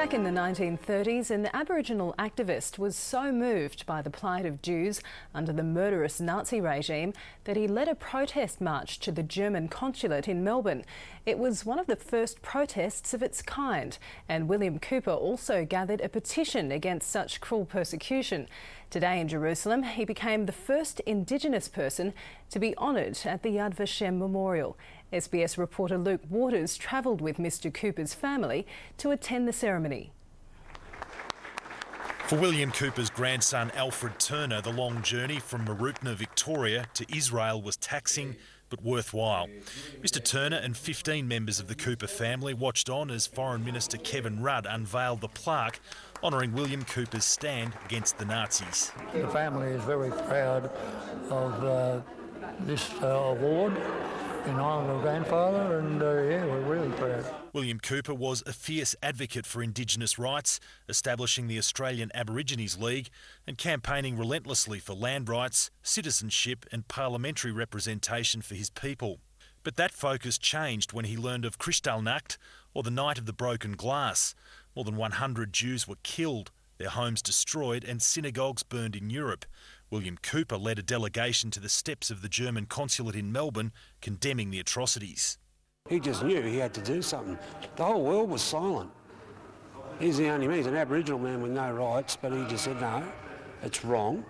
Back in the 1930s, an Aboriginal activist was so moved by the plight of Jews under the murderous Nazi regime that he led a protest march to the German consulate in Melbourne. It was one of the first protests of its kind, and William Cooper also gathered a petition against such cruel persecution. Today in Jerusalem, he became the first Indigenous person to be honoured at the Yad Vashem Memorial. SBS reporter Luke Waters travelled with Mr Cooper's family to attend the ceremony. For William Cooper's grandson Alfred Turner, the long journey from Mooroopna, Victoria to Israel was taxing but worthwhile. Mr Turner and 15 members of the Cooper family watched on as Foreign Minister Kevin Rudd unveiled the plaque honouring William Cooper's stand against the Nazis. The family is very proud of uh, this uh, award honour of grandfather, and uh, yeah, we're really proud. William Cooper was a fierce advocate for Indigenous rights, establishing the Australian Aborigines League and campaigning relentlessly for land rights, citizenship, and parliamentary representation for his people. But that focus changed when he learned of Kristallnacht, or the Night of the Broken Glass. More than 100 Jews were killed, their homes destroyed, and synagogues burned in Europe. William Cooper led a delegation to the steps of the German consulate in Melbourne condemning the atrocities. He just knew he had to do something. The whole world was silent. He's the only man, he's an Aboriginal man with no rights, but he just said, no, it's wrong,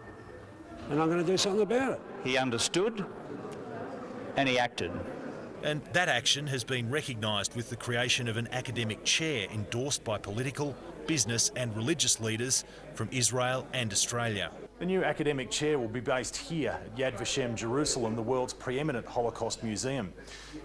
and I'm going to do something about it. He understood and he acted. And that action has been recognised with the creation of an academic chair endorsed by political, business and religious leaders from Israel and Australia. The new academic chair will be based here at Yad Vashem Jerusalem, the world's preeminent Holocaust museum.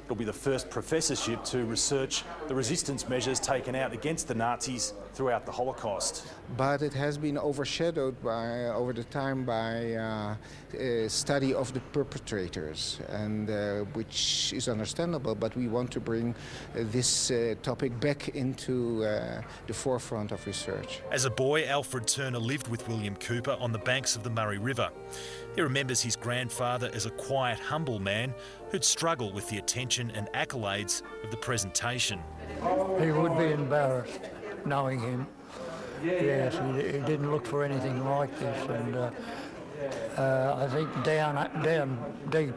It'll be the first professorship to research the resistance measures taken out against the Nazis throughout the Holocaust. But it has been overshadowed by, over the time by uh, a study of the perpetrators, and uh, which is understandable. But we want to bring uh, this uh, topic back into uh, the forefront of research. As a boy, Alfred Turner lived with William Cooper on the banks of the Murray River. He remembers his grandfather as a quiet, humble man who'd struggle with the attention and accolades of the presentation. He would be embarrassed knowing him. Yes, he, he didn't look for anything like this, and uh, uh, I think down down deep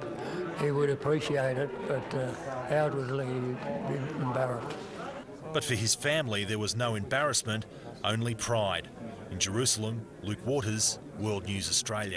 he would appreciate it, but uh, outwardly he'd be embarrassed. But for his family, there was no embarrassment, only pride. In Jerusalem, Luke Waters, World News Australia.